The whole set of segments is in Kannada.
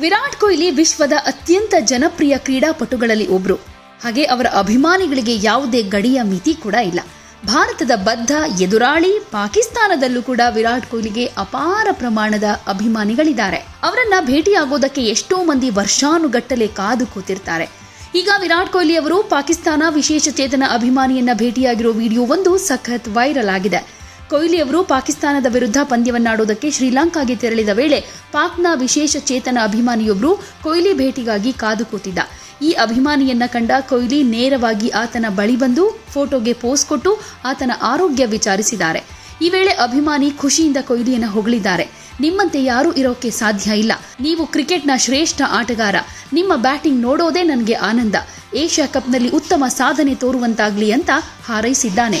ವಿರಾಟ್ ಕೊಹ್ಲಿ ವಿಶ್ವದ ಅತ್ಯಂತ ಜನಪ್ರಿಯ ಕ್ರೀಡಾಪಟುಗಳಲ್ಲಿ ಒಬ್ರು. ಹಾಗೆ ಅವರ ಅಭಿಮಾನಿಗಳಿಗೆ ಯಾವುದೇ ಗಡಿಯ ಮಿತಿ ಕೂಡ ಇಲ್ಲ. ಭಾರತದ ಬದ್ಧ ಎದುರಾಳಿ ಪಾಕಿಸ್ತಾನದಲ್ಲೂ ಕೂಡ ವಿರಾಟ್ ಕೊಹ್ಲಿಗೆ ಅಪಾರ ಪ್ರಮಾಣದ ಅಭಿಮಾನಿಗಳಿದ್ದಾರೆ. ಅವರನ್ನ ಭೇಟಿಯಾಗೋದಕ್ಕೆ ಎಷ್ಟೋ ಮಂದಿ ವರ್ಷಾನುಗಟ್ಟಲೆ ಕಾದು ಕೂತಿರ್ತಾರೆ. ಈಗ ವಿರಾಟ್ ಕೊಹ್ಲಿ ಅವರು ಪಾಕಿಸ್ತಾನ ವಿಶೇಷ ಚೇತನ ಅಭಿಮಾನಿಯನ್ನ ಭೇಟಿಯಾಗಿರೋ ವಿಡಿಯೋ ಒಂದು ಸಖತ್ ವೈರಲ್ ಆಗಿದೆ. ಕೊಹ್ಲಿ ಅವರು ಪಾಕಿಸ್ತಾನದ ವಿರುದ್ಧ ಪಂದ್ಯವನ್ನಾಡುವುದಕ್ಕೆ ಶ್ರೀಲಂಕಾಗೆ ತೆರಳಿದ ವೇಳೆ ಪಾಕ್ನ ವಿಶೇಷ ಚೇತನ ಅಭಿಮಾನಿಯೊಬ್ಬರು ಕೊಹ್ಲಿ ಭೇಟಿಗಾಗಿ ಕಾದು ಕೂತಿದ್ದ. ಈ ಅಭಿಮಾನಿಯನ್ನ ಕಂಡ ಕೊಹ್ಲಿ ನೇರವಾಗಿ ಆತನ ಬಳಿ ಬಂದು ಫೋಟೋಗೆ ಪೋಸ್ ಕೊಟ್ಟು ಆತನ ಆರೋಗ್ಯ ವಿಚಾರಿಸಿದ್ದಾರೆ. ಈ ವೇಳೆ ಅಭಿಮಾನಿ ಖುಷಿಯಿಂದ ಕೊಹ್ಲಿಯನ್ನು ಹೊಗಳಿದ್ದಾರೆ. ನಿಮ್ಮಂತೆ ಯಾರೂ ಇರೋಕೆ ಸಾಧ್ಯ ಇಲ್ಲ. ನೀವು ಕ್ರಿಕೆಟ್ನ ಶ್ರೇಷ್ಠ ಆಟಗಾರ. ನಿಮ್ಮ ಬ್ಯಾಟಿಂಗ್ ನೋಡೋದೇ ನನಗೆ ಆನಂದ. ಏಷ್ಯಾ ಕಪ್ನಲ್ಲಿ ಉತ್ತಮ ಸಾಧನೆ ತೋರುವಂತಾಗ್ಲಿ ಅಂತ ಹಾರೈಸಿದ್ದಾನೆ.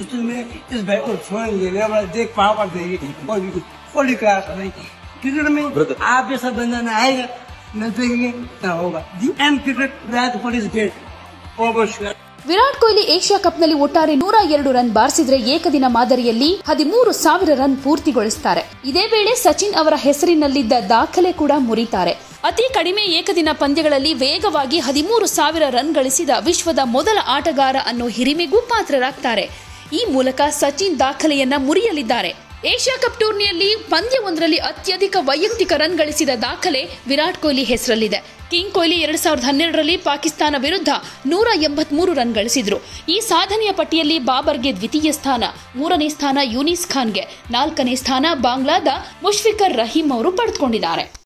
उसमें इस भाई को छोड़ेंगे मेरा बड़ा देख पाँव पर देंगे कोई भी कुछ कोई क्लास नहीं क्रिकेट में Brother. आप जैसा बंदा ना आएगा न देखेंगे ना होगा दी and cricket that for is great over Virat Kohli Asia ಕಪ್ನಲ್ಲಿ ಒಟ್ಟಾರೆ ನೂರ ಎರಡು ರನ್ ಬಾರಿಸಿದ್ರೆ ಏಕದಿನ ಮಾದರಿಯಲ್ಲಿ ಹದಿಮೂರು ಸಾವಿರ ರನ್ ಪೂರ್ತಿಗೊಳಿಸುತ್ತಾರೆ ಇದೇ ವೇಳೆ ಸಚಿನ್ ಅವರ ಹೆಸರಿನಲ್ಲಿದ್ದ ದಾಖಲೆ ಕೂಡ ಮುರಿತಾರೆ ಅತಿ ಕಡಿಮೆ ಏಕದಿನ ಪಂದ್ಯಗಳಲ್ಲಿ ವೇಗವಾಗಿ ಹದಿಮೂರು ಸಾವಿರ ರನ್ ಗಳಿಸಿದ ವಿಶ್ವದ ಮೊದಲ ಆಟಗಾರ ಅನ್ನೋ ಹಿರಿಮೆಗೂ ಪಾತ್ರರಾಗ್ತಾರೆ ಈ ಮೂಲಕ ಸಚಿನ್ ದಾಖಲೆಯನ್ನ ಮುರಿಯಲಿದ್ದಾರೆ. ಏಷ್ಯಾ ಕಪ್ ಟೂರ್ನಿಯಲ್ಲಿ ಪಂದ್ಯವೊಂದರಲ್ಲಿ ಅತ್ಯಧಿಕ ವೈಯಕ್ತಿಕ ರನ್ ಗಳಿಸಿದ ದಾಖಲೆ ವಿರಾಟ್ ಕೊಹ್ಲಿ ಹೆಸರಲ್ಲಿದೆ. ಕಿಂಗ್ ಕೊಹ್ಲಿ ಎರಡ್ ಸಾವಿರದ ಹನ್ನೆರಡರಲ್ಲಿ ಪಾಕಿಸ್ತಾನ ವಿರುದ್ಧ ನೂರ ಎಂಬತ್ಮೂರು ರನ್ ಗಳಿಸಿದ್ರು. ಈ ಸಾಧನೆಯ ಪಟ್ಟಿಯಲ್ಲಿ ಬಾಬರ್ಗೆ ದ್ವಿತೀಯ ಸ್ಥಾನ, ಮೂರನೇ ಸ್ಥಾನ ಯೂನಿಸ್ ಖಾನ್ಗೆ, ನಾಲ್ಕನೇ ಸ್ಥಾನ ಬಾಂಗ್ಲಾದ ಮುಷ್ಫಿಕರ್ ರಹೀಂ ಅವರು ಪಡೆದುಕೊಂಡಿದ್ದಾರೆ.